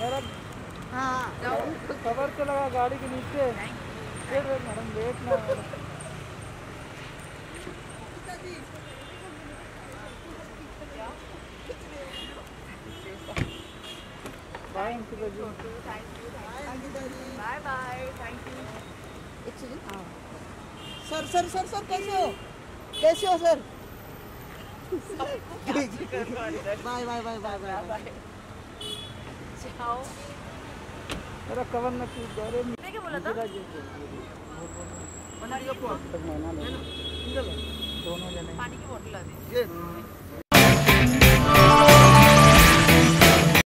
Madam हाँ। Cover से लगा गाड़ी के नीचे। फिर मैडम वेट ना। Bye bye bye thank you sir sir sir sir कैसे हो? कैसे हो sir? Bye bye bye bye bye जाओ मेरा कवर में टूट जा रहे मैंने क्या बोला था तक महीना ले दोनों जने। पानी की बोतल ला दे